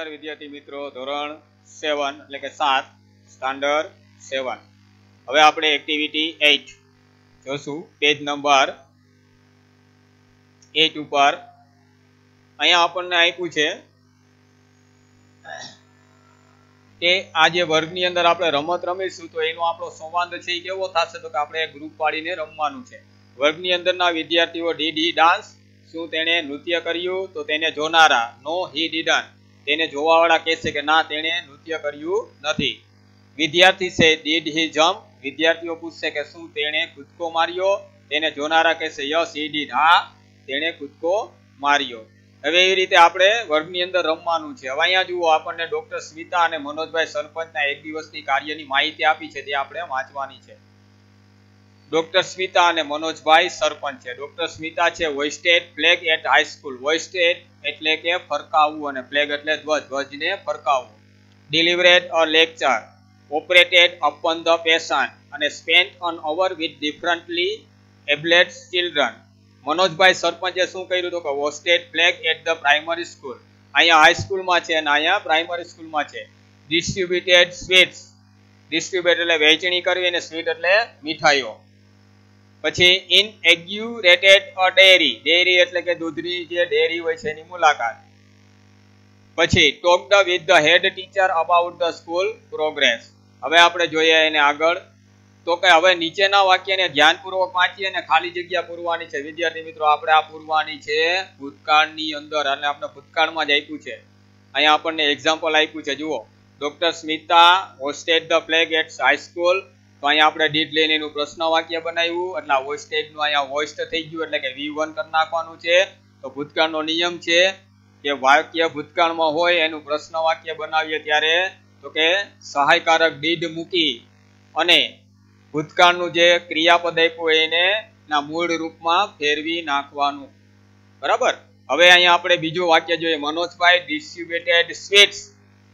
નમસ્કાર વિદ્યાર્થી મિત્રો, ધોરણ સેવન એટલે કે સાત, સ્ટાન્ડર્ડ સેવન. હવે આપણે એક્ટિવિટી એઇટ જોશું. પેજ નંબર એટ ઉપર અહીંયા આપણને આપ્યું છે કે આ જે વર્ગની અંદર આપણે રમત રમીશું તો એનો આપણો સંવાદ છે એ કેવો થશે તો કે આપણે ગ્રુપ પાડીને રમવાનું છે. વર્ગની અંદરના વિદ્યાર્થીઓ ડી ડી ડાન્સ શું તેણે નૃત્ય કર્યું તો તેને જોનારા, નો હી ડીડન તેને જોવાવાળા કહેશે કે ના, તેણે નૃત્ય કર્યું નથી. વિદ્યાર્થી છે ડીડ હી જમ્પ વિદ્યાર્થીઓ પૂછશે કે શું તેણે કૂદકો માર્યો? તેને જોનારા કહેશે યસ હી ડીડ હા, તેણે કૂદકો માર્યો. હવે એવી રીતે આપણે વર્ગની અંદર રમવાનું છે. હવે અહીંયા જુઓ, આપણને ડોક્ટર સ્મિતા અને મનોજભાઈ સરપંચના એક દિવસની કાર્યની માહિતી આપી છે તે આપણે વાંચવાની છે. ડોક્ટર સ્મિતા અને મનોજભાઈ સરપંચ છે. ડોક્ટર સ્મિતા છે hoisted flag at high school hoisted એટલે કે ફરકાવવું અને ફ્લેગ એટલે ધ્વજ. ધ્વજને ફરકાવવું. Delivered a lecture operated upon the patient અને spent an hour with differently abled children Manojbhai સરપંચે શું કર્યું હતું કે hoisted flag at the primary school અહીંયા હાઈસ્કૂલમાં છે અને અહીંયા પ્રાઇમરી સ્કૂલમાં છે. ડિસ્ટ્રીબ્યુટેડ સ્વીટ્સ ડિસ્ટ્રીબ્યુટ એટલે વહેંચણી કરવી અને સ્વીટ એટલે મીઠાઈઓ. પછી ઇન એગ્યુરેટેડ અ ડેરી ડેરી એટલે કે દૂધની જે ડેરી હોય છે એની મુલાકાત. પછી talked with the head teacher about the school progress હવે આપણે જોઈએ એને આગળ. તો કે હવે નીચેના વાક્યને ધ્યાનપૂર્વક વાંચીએ અને ખાલી જગ્યા પૂરવાની છે. વિદ્યાર્થી મિત્રો, આપણે આ પૂરવાની છે ભૂતકાળની અંદર અને આપણે ભૂતકાળમાં જ આપ્યું છે. અહીંયા આપણને એક્ઝામ્પલ આપ્યું છે. જુઓ. Doctor Smita hoisted the flag at high school તો અહીંયા આપણે ડીટ લઈને એનું પ્રશ્ન વાક્ય બનાવ્યું. એટલે હોસ્ટેડનું અહીંયા વોઇસ્ટ થઈ ગયું, એટલે કે વી વન કરી નાખવાનું છે. તો ભૂતકાળનો નિયમ છે કે વાક્ય ભૂતકાળમાં હોય એનું પ્રશ્ન વાક્ય બનાવીએ ત્યારે તો કે સહાયકારક ડીડ મૂકી અને ભૂતકાળનું જે ક્રિયાપદ આપ્યું એને ના મૂળ રૂપમાં ફેરવી નાખવાનું. બરાબર? હવે અહીંયા આપણે બીજું વાક્ય જોઈએ. મનોજભાઈ ડિસ્ટ્રીબ્યુટેડ સ્વીટ્સ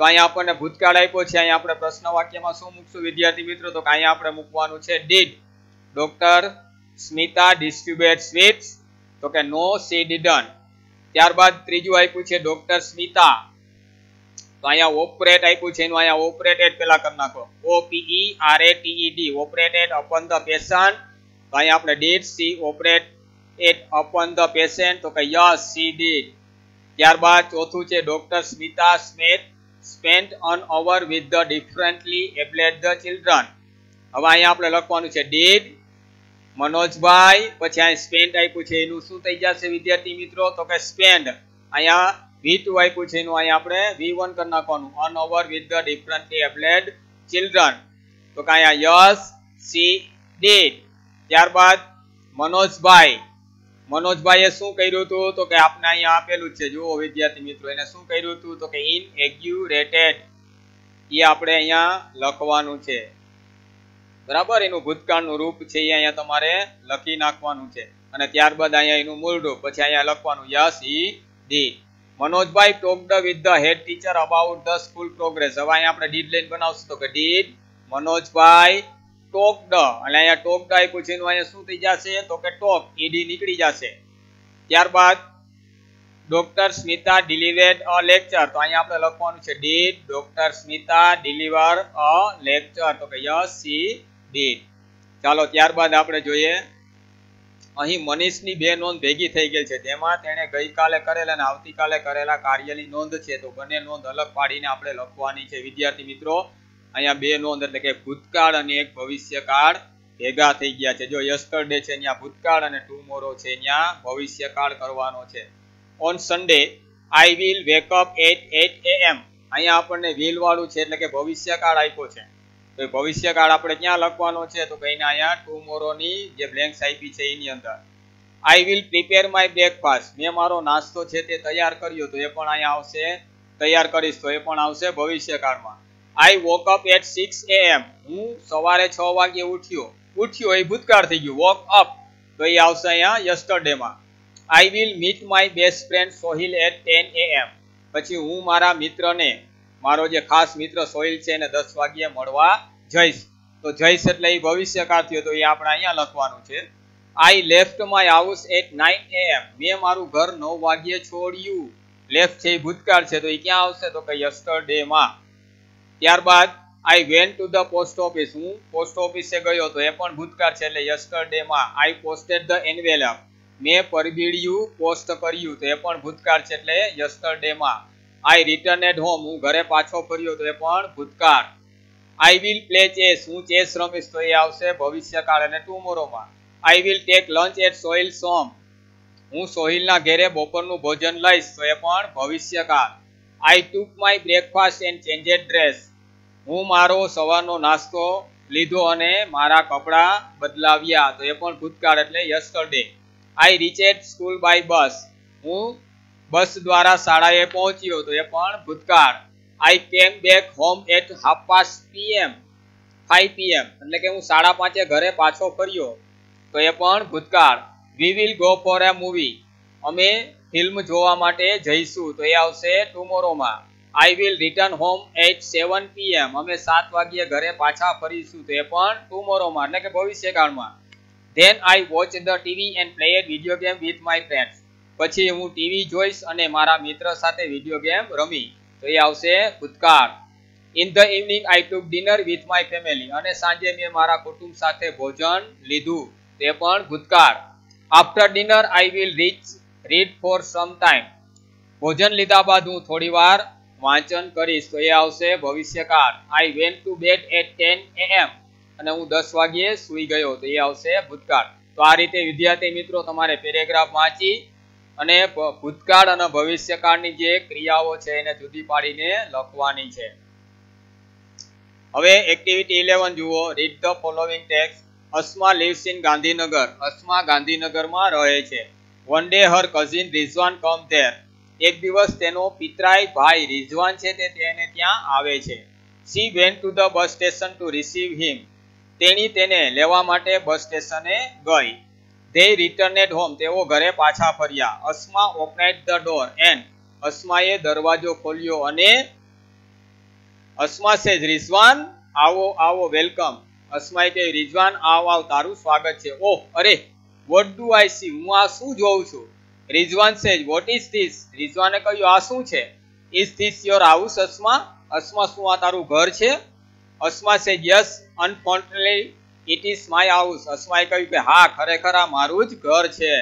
તો અહીંયા આપણને ભૂતકાળ આપ્યો છે. અહીંયા આપણે પ્રશ્ન વાક્યમાં શું મૂકશું? વિદ્યાર્થી મિત્રો, તો અહીંયા આપણે મૂકવાનું છે did doctor Smita distribute sweets તો કે નો સી ડીડન ત્યારબાદ ત્રીજું આપ્યું છે ડોક્ટર સ્મિતા તો અહીંયા ઓપરેટ આપ્યું છે. એનું અહીંયા ઓપરેટેડ પેલા કરી નાખો. O R A T E D operated upon the patient તો અહીંયા આપણે did she operate at upon the patient તો કે યસ સી ડીડ ત્યારબાદ ચોથું છે doctor Smita Smith spent an hour with the differently abled the children હવે અહીંયા આપણે લખવાનું છે ડીડ મનોજભાઈ પછી અહીં સ્પેન્ડ આપ્યું છે, એનું શું થઈ જશે વિદ્યાર્થી મિત્રો? તો કે સ્પેન્ડ અહીંયા વી ટુ આપ્યું છે, એનું અહીંયા આપણે વી વન કરી નાખવાનું. An hour with the differently abled children તો કે અહીંયા યસ સી ડીડ ત્યારબાદ મનોજભાઈ મનોજભાઈએ શું કર્યું હતું? તો કે આપને અહીંયા આપેલું છે. જુઓ વિદ્યાર્થી મિત્રો, એને શું કર્યું હતું? તો કે ઇન એગ્યુરેટેડ એ આપણે અહીંયા લખવાનું છે. બરાબર? એનું ભૂતકાળનું રૂપ છે એ અહીંયા તમારે લખી નાખવાનું છે. અને ત્યારબાદ અહીંયા એનું મૂળ રૂપ. પછી અહીંયા લખવાનું yes E D Manojbhai talked with the head teacher about the school progress. હવે અહીંયા આપણે ડીડ લાઈન બનાવશું. તો કે ડીડ, મનોજભાઈ ટોકડ એટલે અહીંયા ટોકડ આપ્યું છે, એનું અહીંયા શું થઈ જશે? તો કે ટોક ઈડી નીકળી જશે. ત્યારબાદ doctor Smita delivered a lecture. તો અહીંયા આપણે લખવાનું છે did doctor Smita deliver a lecture? તો કે યસ સી ડીડ ચાલો, ત્યારબાદ આપણે જોઈએ. અહીં મનીષની બે નોંધ ભેગી થઈ ગઈ છે. તેમાં તેણે ગઈકાલે કરેલા અને આવતીકાલે કરેલા કાર્યની નોંધ છે. તો બંને નોંધ અલગ પાડીને આપણે લખવાની છે. વિદ્યાર્થી મિત્રો અહીંયા બે નોંધ એટલે કે ભૂતકાળ અને એક ભવિષ્યકાળ ભેગા થઈ ગયા છે. જો યસ્ટરડે છે અહીંયા ભૂતકાળ અને ટુમોરો છે અહીંયા ભવિષ્યકાળ કરવાનો છે. On Sunday I will wake up at eight AM અહીંયા આપણને વિલ વાળું છે એટલે કે ભવિષ્યકાળ આપ્યો છે. તો ભવિષ્યકાળ આપણે ક્યાં લખવાનો છે? તો કહીને અહીંયા ટુમોરોની જે બ્લેન્ક્સ આપી છે એની અંદર. I will prepare my breakfast મેં મારો નાસ્તો છે તે તૈયાર કર્યો, તો એ પણ અહીંયા આવશે. તૈયાર કરીશ, તો એ પણ આવશે ભવિષ્યકાળમાં. I woke up at six AM હું સવારે છ વાગે ઉઠ્યો. ઉઠ્યો એ ભૂતકાળ થઈ ગયું. વોક અપ તો એ આવશે અહીંયા યસ્ટરડેમાં. I will meet my best friend Sohil at ten AM પછી હું મારા મિત્રને, મારો જે ખાસ મિત્ર સોહિલ છે એને દસ વાગ્યે મળવા જઈશ. તો જઈશ એટલે એ ભવિષ્યકાળ થયો તો એ આપણે અહીંયા લખવાનું છે. I left my house at nine AM મેં મારું ઘર નવ વાગ્યે છોડ્યું. લેફ્ટ છે એ ભૂતકાળ છે તો એ ક્યાં આવશે? તો કે યસ્ટરડે માં ત્યારબાદ I went to the post office હું પોસ્ટ ઓફિસે ગયો તો એ પણ ભૂતકાળ છે એટલે યસ્ટરડે માં આઈ પોસ્ટેડ ધ એન્વેલપ મેં પરબીડિયું પોસ્ટ કર્યું તો એ પણ ભૂતકાળ છે એટલે યસ્ટરડે માં આઈ રિટર્ન એટ હોમ હું ઘરે પાછો ફર્યો તો એ પણ ભૂતકાળ. આઈ વિલ પ્લે ચેસ હું ચેસ રમીશ તો એ આવશે ભવિષ્યકાળ અને ટુમોરોમાં I will take lunch at Sohil સોમ હું સોહિલના ઘેરે બપોરનું ભોજન લઈશ તો એ પણ ભવિષ્યકાળ. I took my breakfast and changed dress હું મારો સવારનો નાસ્તો લીધો અને મારા કપડાં બદલાવ્યા તો એ પણ ભૂતકાળ એટલે yesterday I reached school by bus હું બસ દ્વારા શાળાએ પહોંચ્યો તો એ પણ ભૂતકાળ. I came back home at half past PM five PM એટલે કે હું સાડા પાંચે ઘરે પાછો ફર્યો તો એ પણ ભૂતકાળ. We will go for a movie અમે ફિલ્મ જોવા માટે જઈશું તો એ આવશે ટુમોરોમાં I will return home at seven PM અમે સાત વાગ્યે ઘરે પાછા ફરીશું તે પણ ટુમોરોમાં એટલે કે ભવિષ્યકાળમાં. Then I watch the TV and play video game with my friends પછી હું ટીવી જોઈશ અને મારા મિત્ર સાથે વીડિયો ગેમ રમી. તો એ આવશે ભૂતકાળ. In the evening I took dinner with my family અને સાંજે મેં મારા કુટુંબ સાથે ભોજન લીધું. તે પણ ભૂતકાળ. After dinner I will reach read for some time ભોજન લીધા બાદ હું થોડી વાર વાંચન કરીશ તો એ આવશે ભવિષ્યકાળ. I went to bed at ten AM અને હું દસ વાગ્યે સૂઈ ગયો તો એ આવશે ભૂતકાળ. તો આ રીતે વિદ્યાર્થી મિત્રો તમારે પેરેગ્રાફ વાંચી અને ભૂતકાળ અને ભવિષ્યકાળની જે ક્રિયાઓ છે એને જુદી પાડીને લખવાની છે. હવે એક્ટિવિટી ઇલેવન જુઓ. Read the following text Asma lives in Gandhinagar. Asma ગાંધીનગરમાં રહે છે. One day her cousin Rizwan come there એક દિવસ તેનો પિતરાય ભાઈ રિઝવાન છે તે તેને ત્યાં આવે છે. She went to the bus station to receive him તેણી તેને લેવા માટે બસ સ્ટેશને ગઈ. ધે રિટર્નેડ હોમ તેઓ ઘરે પાછા ફર્યા. Asma opened the door and અસ્માએ દરવાજો ખોલ્યો અને અસ્મા સેજ રિઝવાન, આવો આવો વેલકમ અસ્માએ કહ્યું, રિઝવાન, આવ આવ, તારું સ્વાગત છે. ઓહ, અરે વોટ ડુ આઈ સી હું આ શું જોઉં છું? રિઝવાન સેજ વોટ ઇઝ ધીસ રિઝવાને કહ્યું, આ શું છે? Is this your house Asma? Asma શું આ તારું ઘર છે? Asma says yes unfortunately it is my house અસ્માએ કહ્યું કે, હા, ખરેખર આ મારું જ ઘર છે.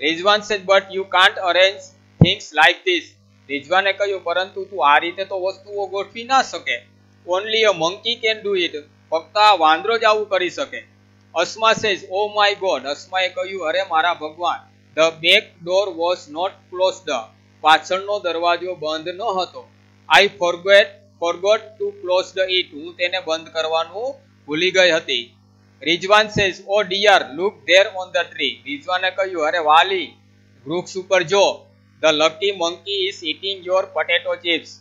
Rizwan says but you can't arrange things like this રિઝવાને કહ્યું, પરંતુ તું આ રીતે તો વસ્તુઓ ગોઠવી ના શકે. Only a monkey can do it ફક્ત આ વાંદરો જ આવું કરી શકે. Asma says oh my God અસ્માએ કહ્યું, અરે મારા ભગવાન the back door was not closed પાછળનો દરવાજો બંધ ન હતો. I forget forgot to close it હું તેને બંધ કરવાનું ભૂલી ગઈ હતી. Rizwan says oh dear look there on the tree રિજવાને કહ્યું, અરે વાલી, વૃક્ષ ઉપર જો. The lucky monkey is eating your potato chips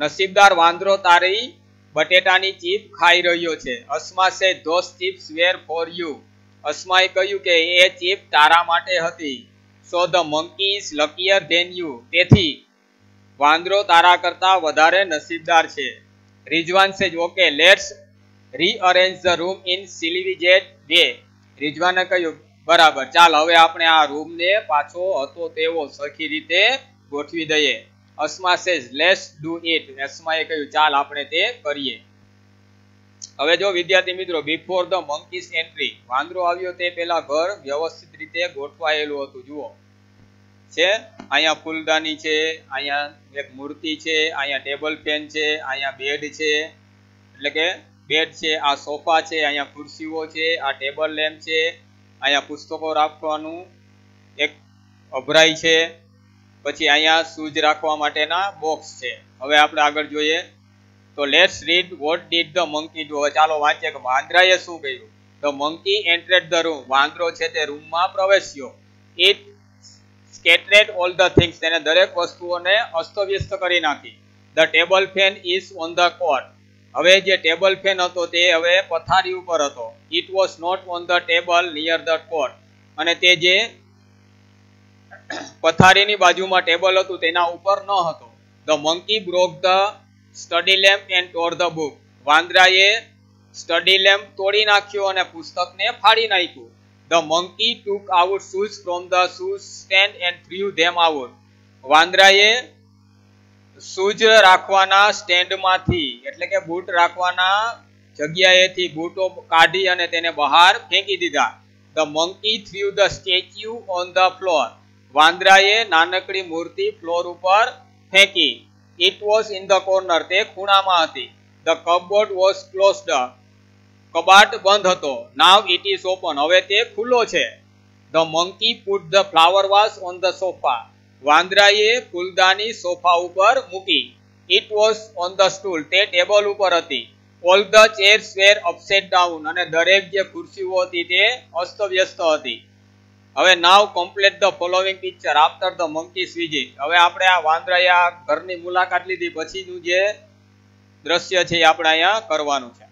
નસીબદાર વાંદરો તારી બટેટાની ચીપ ખાઈ રહ્યો છે. Asma say those chips were for you અસ્માએ કહ્યું કે એ ચીપ તારા માટે હતી. So the monkey is than you તેથી, વાંદરો તારા કરતા વધારે નસીબદાર છે. Rizwan says okay let's rearrange the room in civilised way રિજવાને કહ્યું, બરાબર, ચાલ, હવે આપણે આ રૂમને પાછો હતો તેવો સરખી રીતે ગોઠવી દઈએ. Asma says let's do it અસ્માએ કહ્યું, ચાલ, આપણે તે કરીએ. હવે જો વિદ્યાર્થી મિત્રો બિફોર ધ મંકીસ એન્ટ્રી વાંદરો આવ્યો તે પહેલા ઘર વ્યવસ્થિત રીતે ગોઠવાયેલું હતું. જુઓ. છે, અહીંયા ફૂલદાની છે, અહીંયા એક મૂર્તિ છે, અહીંયા ટેબલ ફેન છે, અહીંયા બેડ છે. એટલે કે બેડ છે, આ સોફા છે, અહીંયા ખુરશીઓ છે, આ ટેબલ લેમ્પ છે, અહીંયા પુસ્તકો રાખવાનું એક અભરાઈ છે. પછી અહીંયા શૂઝ રાખવા માટેના બોક્સ છે. હવે આપણે આગળ જોઈએ. તો let's read what did the monkey do ચાલો વાંચીએ કે વાંદરાએ શું કર્યું? The monkey entered the room વાંદરો છે તે રૂમમાં પ્રવેશ્યો. It scattered all the things તેને દરેક વસ્તુઓને અસ્તવ્યસ્ત કરી નાખી. The table fan is on the cot હવે જે ટેબલ ફેન હતો તે હવે પથારી ઉપર હતો. It was not on the table near the cot અને તે જે પથારીની બાજુમાં ટેબલ હતું તેના ઉપર ન હતો. The monkey broke the study lamp and tore the book વાંદરાએ study lamp તોડી નાખ્યો અને પુસ્તકને ફાડી નાખ્યું. The monkey took out shoes from the shoes stand and threw them out વાંદરાએ shoes રાખવાના સ્ટેન્ડમાંથી એટલે કે બૂટ રાખવાના જગ્યાએથી બૂટો કાઢી અને તેને બહાર ફેંકી દીધા. The monkey threw the statue on the floor વાંદરાએ નાનકડી મૂર્તિ ફ્લોર ઉપર ફેંકી. It was in the corner તે ખૂણામાં હતી. ધ કપબોર્ડ વોઝ ક્લોઝડ કબાટ બંધ હતો. નાવ ઇટ ઇઝ ઓપન હવે તે ખુલ્લો છે. The monkey put the flower vase on the sofa વાંદરાએ ફૂલદાની સોફા ઉપર મૂકી. It was on the stool તે ટેબલ ઉપર હતી. All the chairs were upset down અને દરેક જે ખુરશીઓ હતી તે અસ્તવ્યસ્ત હતી. હવે now complete the following picture after the monkey's visit હવે આપણે આ વાંદરાયા ઘરની મુલાકાત લીધી. પછીનું જે દ્રશ્ય છે એ આપણે અહીંયા કરવાનું છે.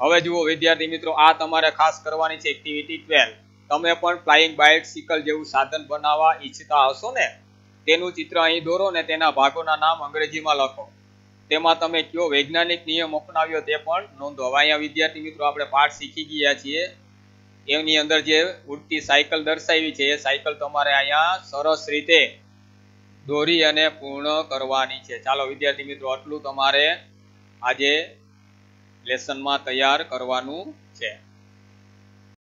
હવે જુઓ, વિદ્યાર્થી મિત્રો, આ તમારે ખાસ કરવાની છે એક્ટિવિટી ટ્વેલ્વ તમે પણ ફ્લાઇંગ બાઇસિકલ જેવું સાધન બનાવવા ઈચ્છતા હશો ને? તેનું ચિત્ર અહીં દોરો ને તેના ભાગોના નામ અંગ્રેજીમાં લખો. તેમાં તમે કયો વૈજ્ઞાનિક નિયમ અપનાવ્યો તે પણ નોંધો. હવે અહીંયા વિદ્યાર્થી મિત્રો, આપણે પાઠ શીખી ગયા છીએ. એની અંદર જે ઉડતી સાયકલ દર્શાવી છે, એ સાયકલ તમારે અહીંયા સરસ રીતે દોરી અને પૂર્ણ કરવાની છે. ચાલો વિદ્યાર્થી મિત્રો, આટલું તમારે આજે લેસનમાં તૈયાર કરવાનું